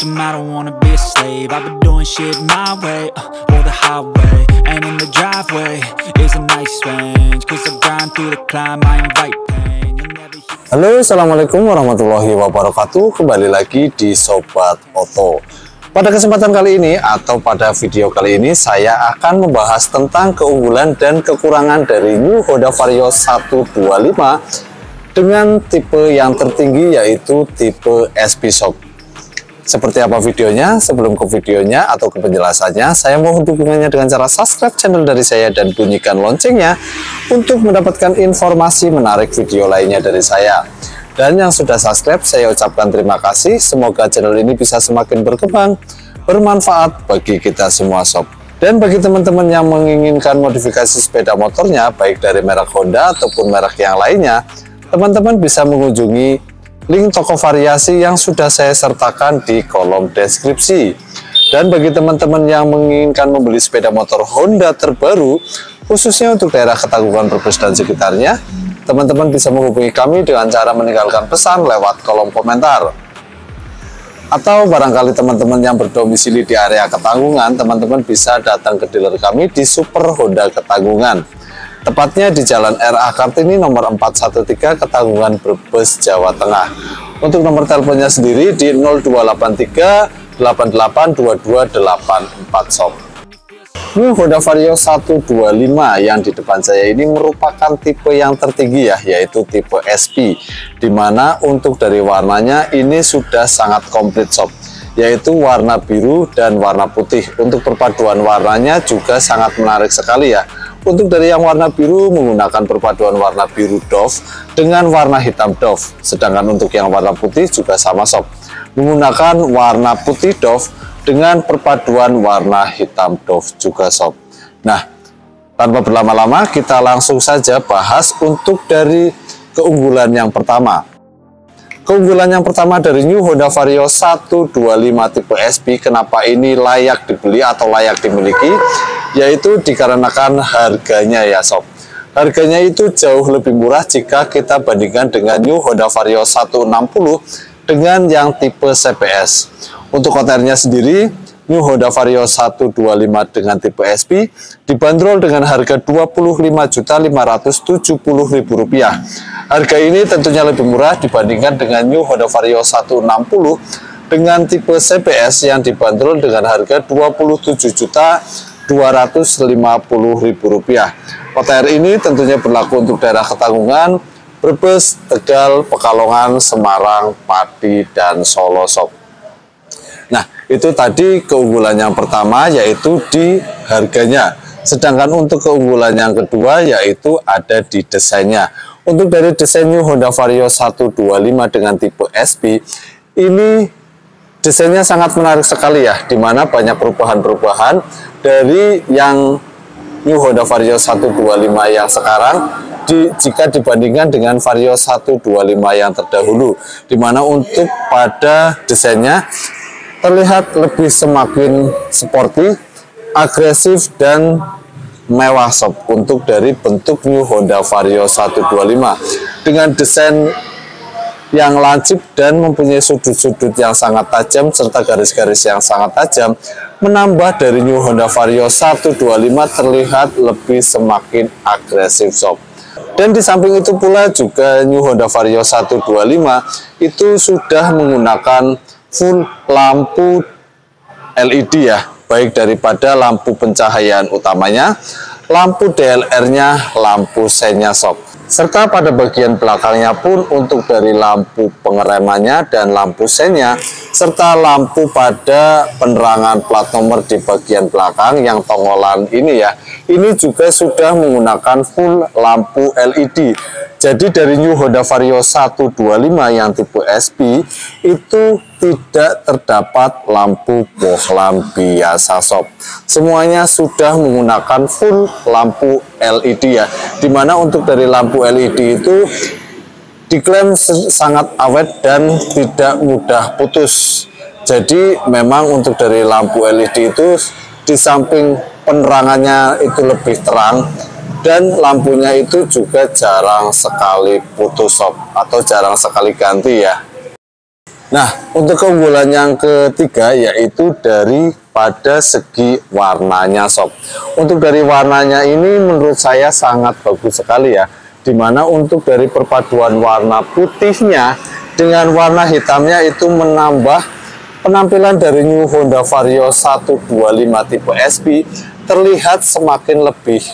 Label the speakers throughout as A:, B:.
A: system, I don't wanna be a slave. I've been doing shit my way, uh, or the highway. And in the driveway is a nice range. Cause I grind through the climb, I invite pain.
B: Halo assalamualaikum warahmatullahi wabarakatuh Kembali lagi di Sobat Oto Pada kesempatan kali ini atau pada video kali ini Saya akan membahas tentang keunggulan dan kekurangan dari New Honda Vario 125 Dengan tipe yang tertinggi yaitu tipe SP Shock seperti apa videonya? Sebelum ke videonya atau ke penjelasannya, saya mohon dukungannya dengan cara subscribe channel dari saya dan bunyikan loncengnya untuk mendapatkan informasi menarik video lainnya dari saya. Dan yang sudah subscribe, saya ucapkan terima kasih. Semoga channel ini bisa semakin berkembang, bermanfaat bagi kita semua sob. Dan bagi teman-teman yang menginginkan modifikasi sepeda motornya, baik dari merek Honda ataupun merek yang lainnya, teman-teman bisa mengunjungi link toko variasi yang sudah saya sertakan di kolom deskripsi. Dan bagi teman-teman yang menginginkan membeli sepeda motor Honda terbaru, khususnya untuk daerah Ketanggungan Brebes dan sekitarnya, teman-teman bisa menghubungi kami dengan cara meninggalkan pesan lewat kolom komentar. Atau barangkali teman-teman yang berdomisili di area Ketanggungan, teman-teman bisa datang ke dealer kami di Super Honda Ketanggungan tepatnya di Jalan RA Kartini nomor 413 Ketanggungan Brebes, Jawa Tengah. Untuk nomor teleponnya sendiri di 0283 882284 sob. New Honda Vario 125 yang di depan saya ini merupakan tipe yang tertinggi ya, yaitu tipe SP. Di mana untuk dari warnanya ini sudah sangat komplit sob yaitu warna biru dan warna putih. Untuk perpaduan warnanya juga sangat menarik sekali ya. Untuk dari yang warna biru menggunakan perpaduan warna biru doff dengan warna hitam doff. Sedangkan untuk yang warna putih juga sama sob. Menggunakan warna putih doff dengan perpaduan warna hitam doff juga sob. Nah, tanpa berlama-lama kita langsung saja bahas untuk dari keunggulan yang pertama. Keunggulan yang pertama dari New Honda Vario 125 tipe SP, kenapa ini layak dibeli atau layak dimiliki? yaitu dikarenakan harganya ya sob harganya itu jauh lebih murah jika kita bandingkan dengan New Honda Vario 160 dengan yang tipe CPS untuk kontennya sendiri New Honda Vario 125 dengan tipe SP dibanderol dengan harga Rp25.570.000. Harga ini tentunya lebih murah dibandingkan dengan New Honda Vario 160 dengan tipe CPS yang dibanderol dengan harga Rp27 Rp250.000. OTR ini tentunya berlaku untuk daerah Ketanggungan, Brebes, Tegal, Pekalongan, Semarang, Pati, dan Solo Sob. Nah, itu tadi keunggulan yang pertama yaitu di harganya. Sedangkan untuk keunggulan yang kedua yaitu ada di desainnya. Untuk dari desain New Honda Vario 125 dengan tipe SP, ini desainnya sangat menarik sekali ya, di mana banyak perubahan-perubahan dari yang New Honda Vario 125 yang sekarang di, jika dibandingkan dengan Vario 125 yang terdahulu di mana untuk pada desainnya terlihat lebih semakin sporty agresif dan mewah sob untuk dari bentuk New Honda Vario 125 dengan desain yang lancip dan mempunyai sudut-sudut yang sangat tajam serta garis-garis yang sangat tajam menambah dari New Honda Vario 125 terlihat lebih semakin agresif sob. Dan di samping itu pula juga New Honda Vario 125 itu sudah menggunakan full lampu LED ya baik daripada lampu pencahayaan utamanya lampu DLR-nya, lampu senya sob. Serta pada bagian belakangnya pun untuk dari lampu pengeremannya dan lampu senya, serta lampu pada penerangan plat nomor di bagian belakang yang tongolan ini ya, ini juga sudah menggunakan full lampu LED Jadi dari New Honda Vario 125 yang tipe SP itu tidak terdapat lampu bohlam biasa sob. Semuanya sudah menggunakan full lampu LED ya. Di mana untuk dari lampu LED itu diklaim sangat awet dan tidak mudah putus. Jadi memang untuk dari lampu LED itu di samping penerangannya itu lebih terang dan lampunya itu juga jarang sekali putus sob atau jarang sekali ganti ya. Nah untuk keunggulan yang ketiga yaitu dari pada segi warnanya sob. Untuk dari warnanya ini menurut saya sangat bagus sekali ya di mana untuk dari perpaduan warna putihnya dengan warna hitamnya itu menambah penampilan dari New Honda Vario 125 tipe SP terlihat semakin lebih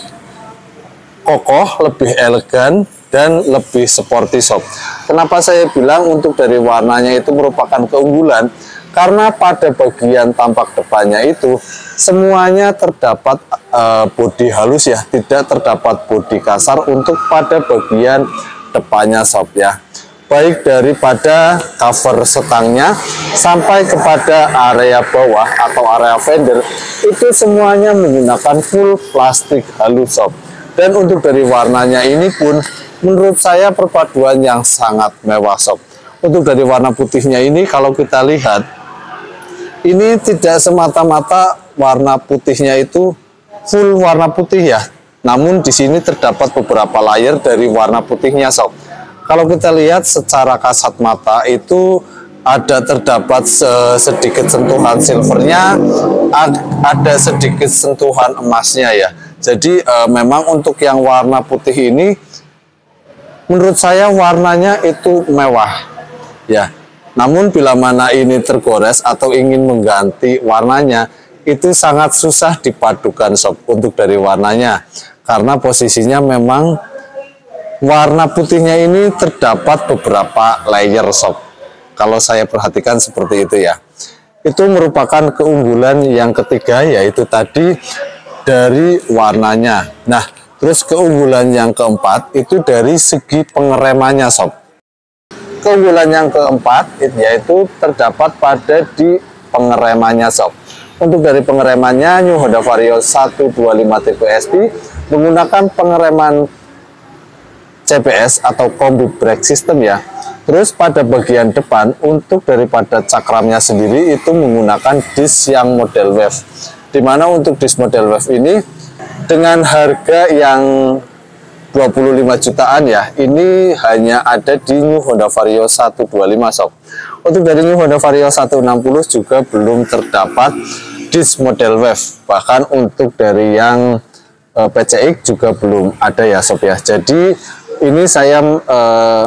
B: kokoh, lebih elegan, dan lebih sporty sob. Kenapa saya bilang untuk dari warnanya itu merupakan keunggulan? Karena pada bagian tampak depannya itu semuanya terdapat uh, bodi halus ya, tidak terdapat bodi kasar untuk pada bagian depannya sob ya. Baik daripada cover setangnya sampai kepada area bawah atau area fender itu semuanya menggunakan full plastik halus sob. Dan untuk dari warnanya ini pun menurut saya perpaduan yang sangat mewah sob. Untuk dari warna putihnya ini kalau kita lihat ini tidak semata-mata warna putihnya itu full warna putih ya namun di sini terdapat beberapa layer dari warna putihnya sob kalau kita lihat secara kasat mata itu ada terdapat sedikit sentuhan silvernya ada sedikit sentuhan emasnya ya jadi e, memang untuk yang warna putih ini menurut saya warnanya itu mewah. Ya. Namun bila mana ini tergores atau ingin mengganti warnanya itu sangat susah dipadukan sob untuk dari warnanya karena posisinya memang warna putihnya ini terdapat beberapa layer sob kalau saya perhatikan seperti itu ya itu merupakan keunggulan yang ketiga yaitu tadi dari warnanya. Nah, terus keunggulan yang keempat itu dari segi pengeremannya sob. Keunggulan yang keempat yaitu terdapat pada di pengeremannya sob. Untuk dari pengeremannya New Honda Vario 125 tipe SP menggunakan pengereman CBS atau Combi Brake System ya. Terus pada bagian depan untuk daripada cakramnya sendiri itu menggunakan disc yang model wave di mana untuk disk model wave ini dengan harga yang 25 jutaan ya ini hanya ada di New Honda Vario 125 sob untuk dari New Honda Vario 160 juga belum terdapat disk model wave bahkan untuk dari yang uh, eh, PCX juga belum ada ya sob ya jadi ini saya uh,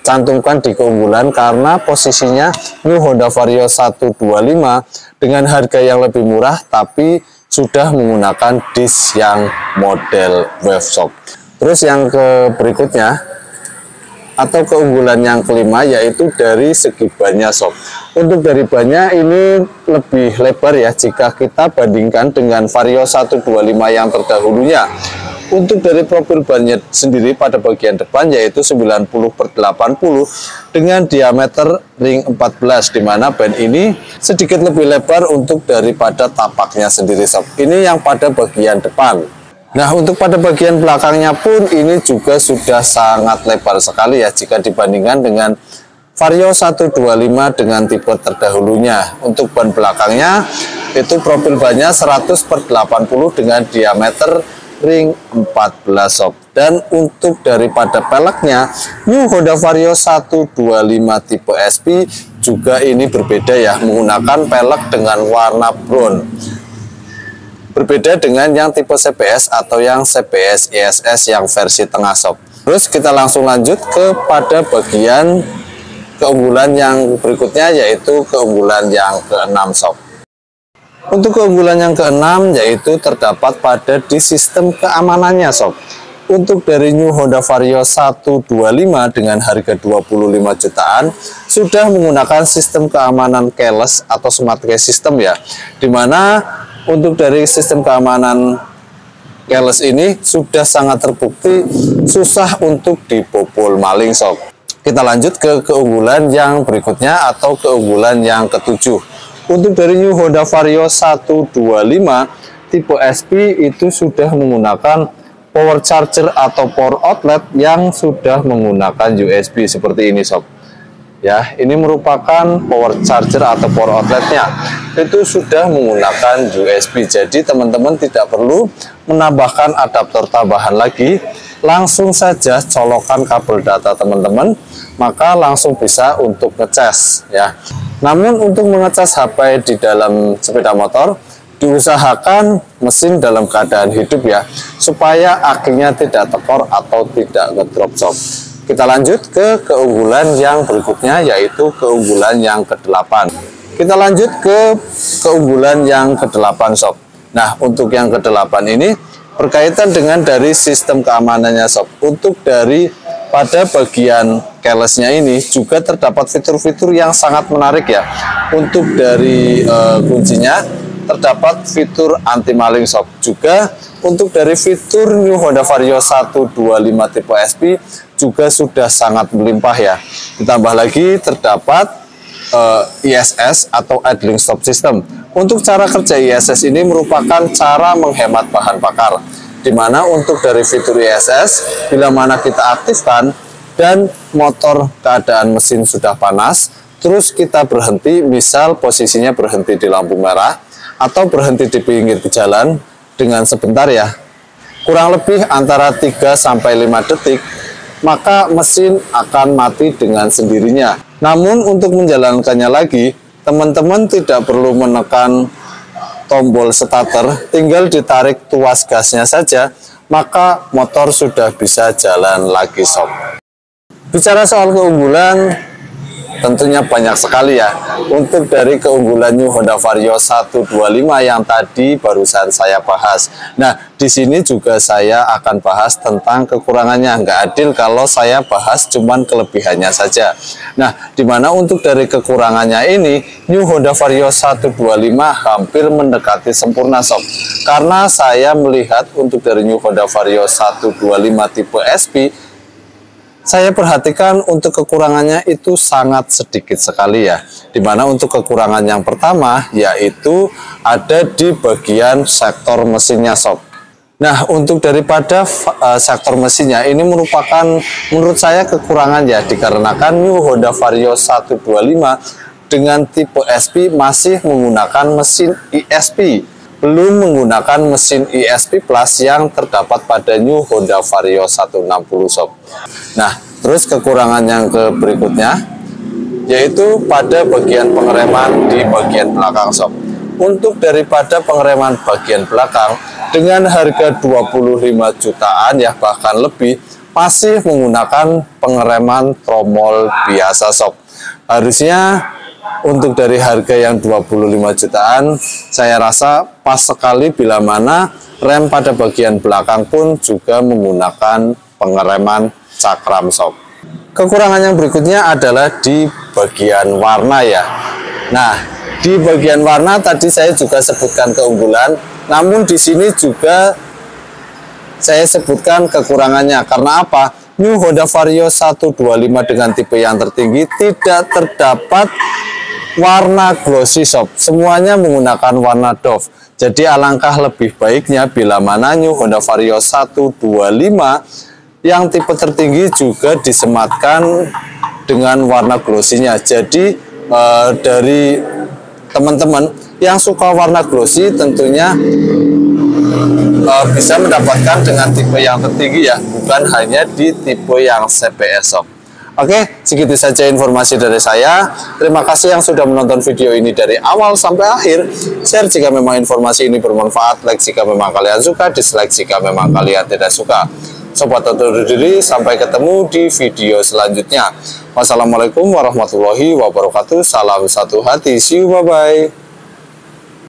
B: cantumkan di keunggulan karena posisinya New Honda Vario 125 dengan harga yang lebih murah tapi sudah menggunakan disk yang model wave shock. Terus yang ke berikutnya atau keunggulan yang kelima yaitu dari segi bannya sob. Untuk dari bannya ini lebih lebar ya jika kita bandingkan dengan Vario 125 yang terdahulunya. Untuk dari profil bannya sendiri pada bagian depan yaitu 90 per 80 dengan diameter ring 14 di mana ban ini sedikit lebih lebar untuk daripada tapaknya sendiri sob. Ini yang pada bagian depan. Nah untuk pada bagian belakangnya pun ini juga sudah sangat lebar sekali ya jika dibandingkan dengan Vario 125 dengan tipe terdahulunya. Untuk ban belakangnya itu profil bannya 100 per 80 dengan diameter ring 14 sob dan untuk daripada peleknya New Honda Vario 125 tipe SP juga ini berbeda ya menggunakan pelek dengan warna brown berbeda dengan yang tipe CPS atau yang CPS ISS yang versi tengah sob terus kita langsung lanjut kepada bagian keunggulan yang berikutnya yaitu keunggulan yang keenam sob untuk keunggulan yang keenam yaitu terdapat pada di sistem keamanannya sob. Untuk dari New Honda Vario 125 dengan harga 25 jutaan sudah menggunakan sistem keamanan keyless atau smart key system ya. Di mana untuk dari sistem keamanan keles ini sudah sangat terbukti susah untuk dibobol maling sob. Kita lanjut ke keunggulan yang berikutnya atau keunggulan yang ketujuh. Untuk dari New Honda Vario 125 tipe SP itu sudah menggunakan power charger atau power outlet yang sudah menggunakan USB seperti ini sob ya ini merupakan power charger atau power outletnya itu sudah menggunakan USB jadi teman-teman tidak perlu menambahkan adaptor tambahan lagi. Langsung saja colokan kabel data teman-teman. Maka langsung bisa untuk ngecas ya. Namun untuk mengecas HP di dalam sepeda motor diusahakan mesin dalam keadaan hidup ya. Supaya akinya tidak tekor atau tidak ngedrop sob kita lanjut ke keunggulan yang berikutnya yaitu keunggulan yang ke-8. Kita lanjut ke keunggulan yang ke-8 sob. Nah, untuk yang ke-8 ini berkaitan dengan dari sistem keamanannya sob. Untuk dari pada bagian kelesnya ini juga terdapat fitur-fitur yang sangat menarik ya. Untuk dari uh, kuncinya terdapat fitur anti maling sob juga untuk dari fitur New Honda Vario 125 tipe SP juga sudah sangat melimpah ya ditambah lagi terdapat uh, eh, ISS atau idling stop system. Untuk cara kerja ISS ini merupakan cara menghemat bahan bakar di mana untuk dari fitur ISS bila mana kita aktifkan dan motor keadaan mesin sudah panas terus kita berhenti misal posisinya berhenti di lampu merah atau berhenti di pinggir jalan dengan sebentar ya. Kurang lebih antara 3 sampai 5 detik maka mesin akan mati dengan sendirinya. Namun untuk menjalankannya lagi teman-teman tidak perlu menekan tombol starter tinggal ditarik tuas gasnya saja maka motor sudah bisa jalan lagi sob. Bicara soal keunggulan tentunya banyak sekali ya. Untuk dari keunggulan New Honda Vario 125 yang tadi barusan saya bahas. Nah di sini juga saya akan bahas tentang kekurangannya. Nggak adil kalau saya bahas cuman kelebihannya saja. Nah di mana untuk dari kekurangannya ini New Honda Vario 125 hampir mendekati sempurna sob. Karena saya melihat untuk dari New Honda Vario 125 tipe SP saya perhatikan untuk kekurangannya itu sangat sedikit sekali ya. Di mana untuk kekurangan yang pertama yaitu ada di bagian sektor mesinnya sob. Nah untuk daripada uh, sektor mesinnya ini merupakan menurut saya kekurangan ya dikarenakan New Honda Vario 125 dengan tipe SP masih menggunakan mesin ESP belum menggunakan mesin ESP Plus yang terdapat pada New Honda Vario 160 sob. Nah, terus kekurangan yang ke berikutnya yaitu pada bagian pengereman di bagian belakang sob. Untuk daripada pengereman bagian belakang dengan harga 25 jutaan ya bahkan lebih masih menggunakan pengereman tromol biasa sob. Harusnya untuk dari harga yang 25 jutaan saya rasa pas sekali bila mana rem pada bagian belakang pun juga menggunakan pengereman cakram sob. Kekurangan yang berikutnya adalah di bagian warna ya. Nah di bagian warna tadi saya juga sebutkan keunggulan namun di sini juga saya sebutkan kekurangannya. Karena apa? New Honda Vario 125 dengan tipe yang tertinggi tidak terdapat warna glossy soft. Semuanya menggunakan warna doff jadi alangkah lebih baiknya bila mana New Honda Vario 125 yang tipe tertinggi juga disematkan dengan warna glossy-nya. Jadi uh, dari teman-teman yang suka warna glossy tentunya uh, bisa mendapatkan dengan tipe yang tertinggi ya bukan hanya di tipe yang CPS soft Oke, segitu saja informasi dari saya. Terima kasih yang sudah menonton video ini dari awal sampai akhir. Share jika memang informasi ini bermanfaat, like jika memang kalian suka, dislike jika memang kalian tidak suka. Sobat undur diri, sampai ketemu di video selanjutnya. Wassalamualaikum warahmatullahi wabarakatuh. Salam satu hati. See you, bye-bye.